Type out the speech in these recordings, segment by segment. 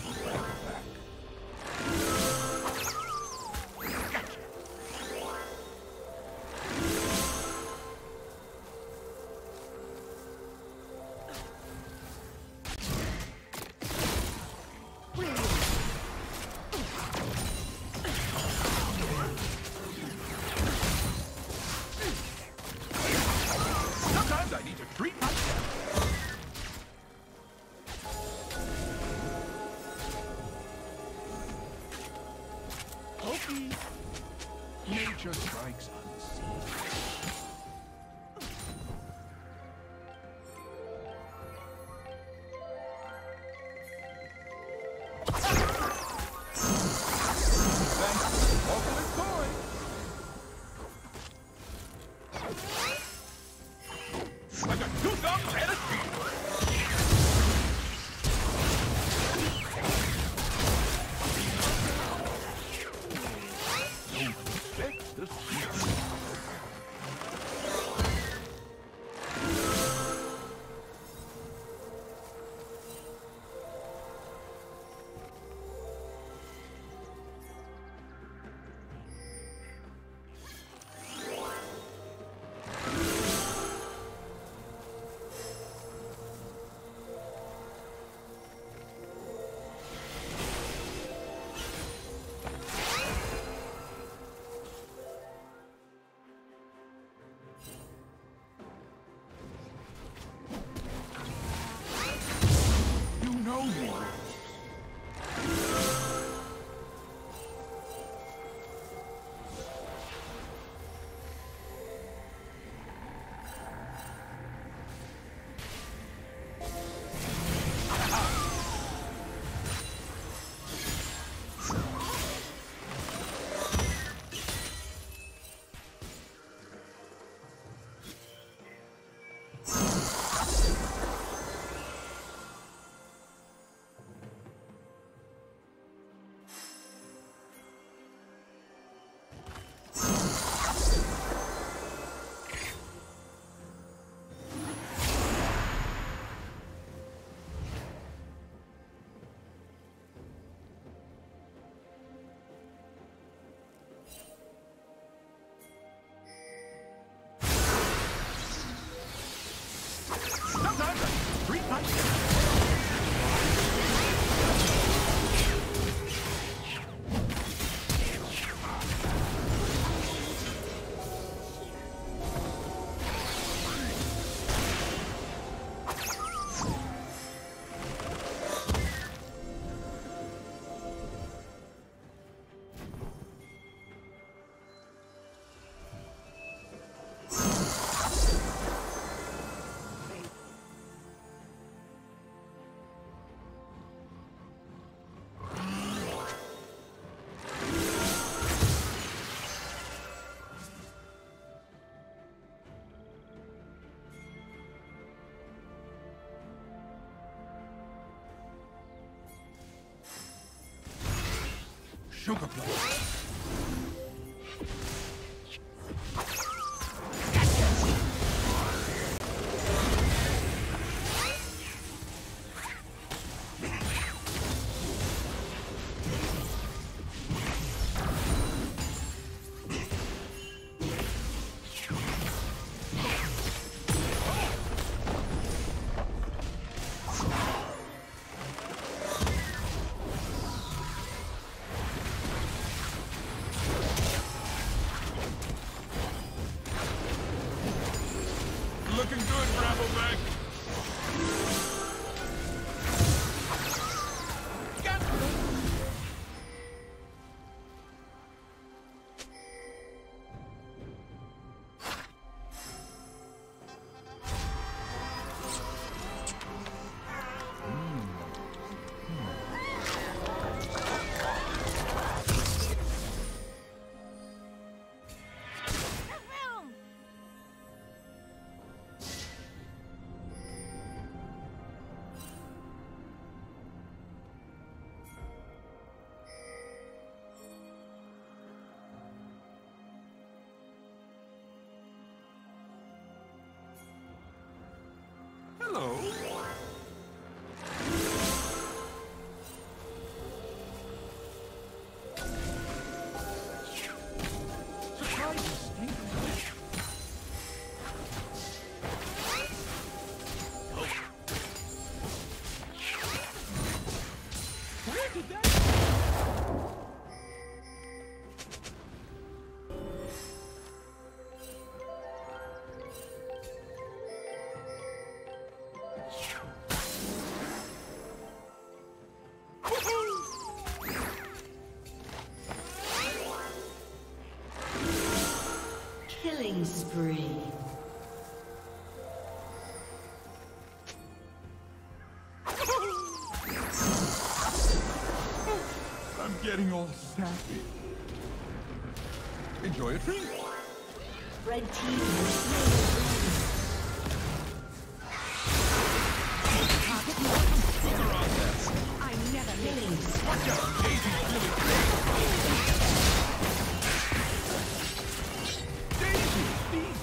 peaceful Sugar plum. Spree. I'm getting all sappy. Enjoy a treat. Red team has slain I never killing. Watch out, Daisy's really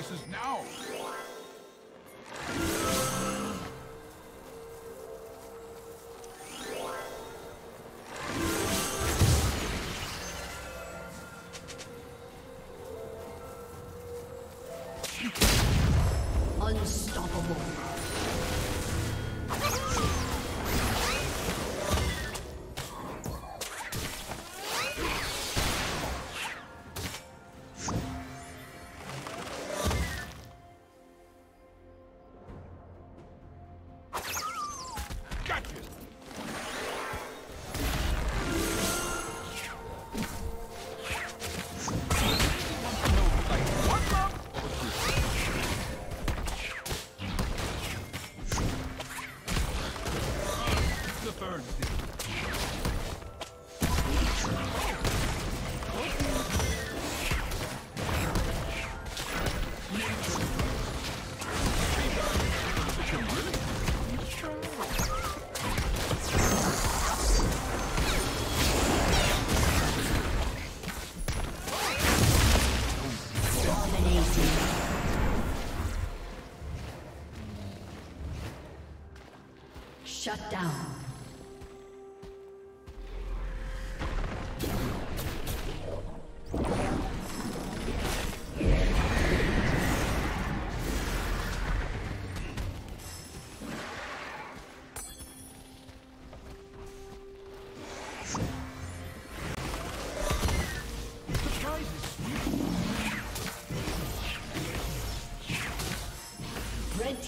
no races now.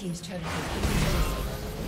Team's turret has.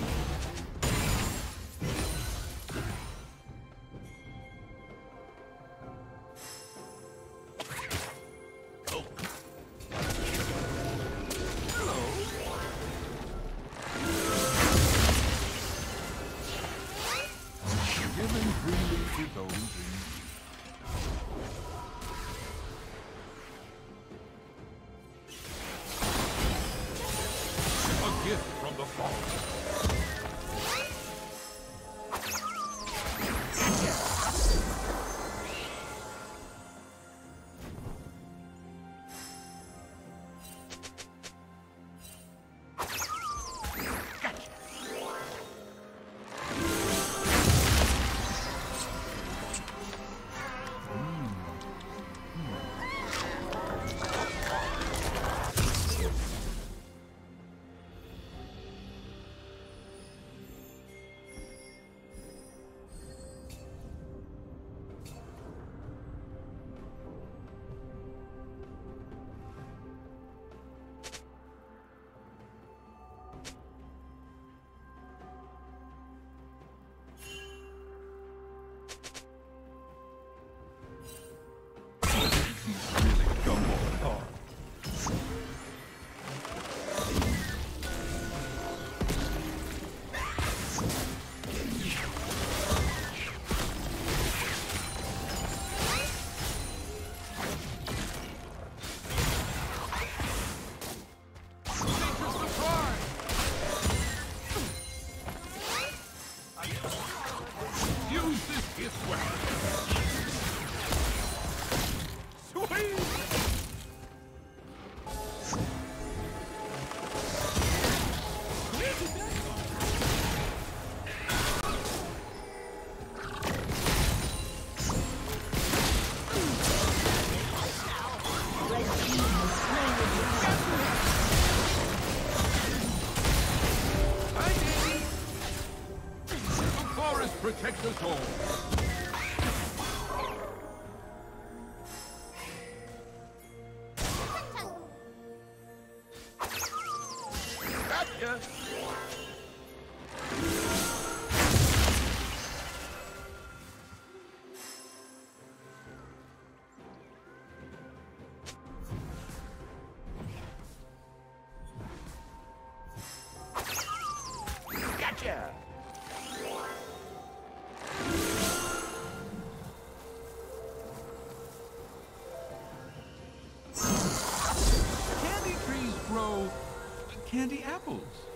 candy apples.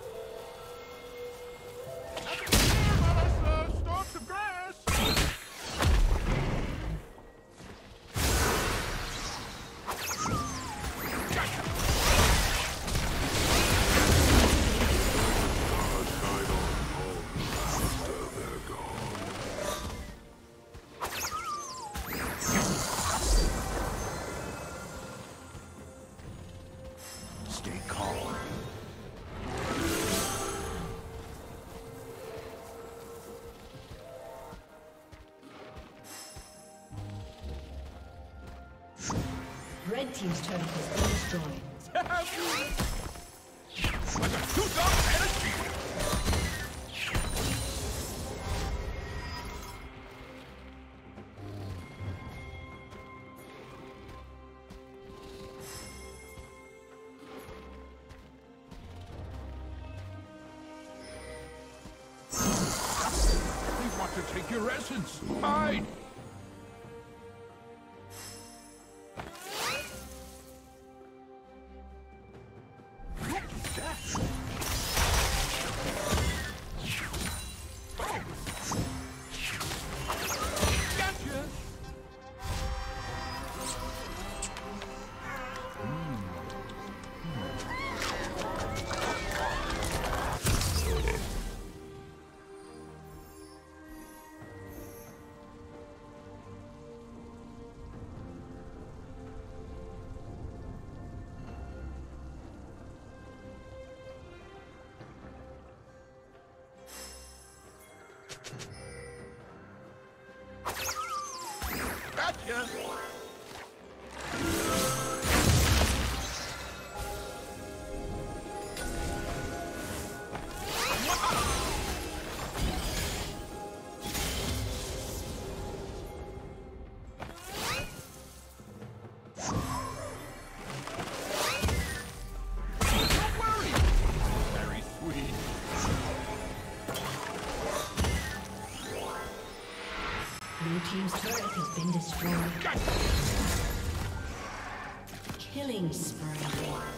Red Team's turret has been destroyed. Take your essence. Hide! Killing spree.